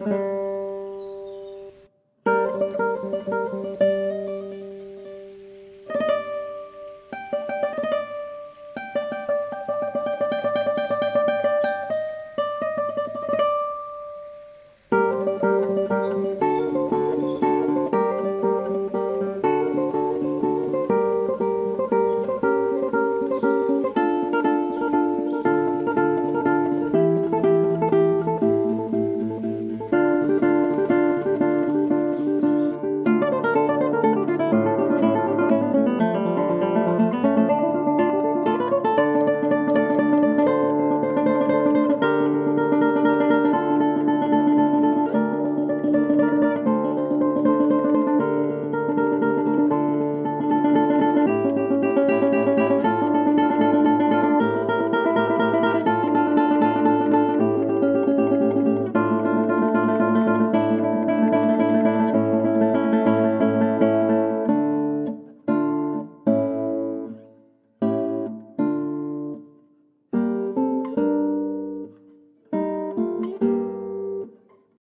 Mm-hmm.